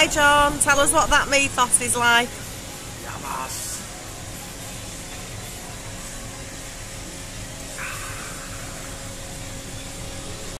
Hi, John. Tell us what that mythos is like.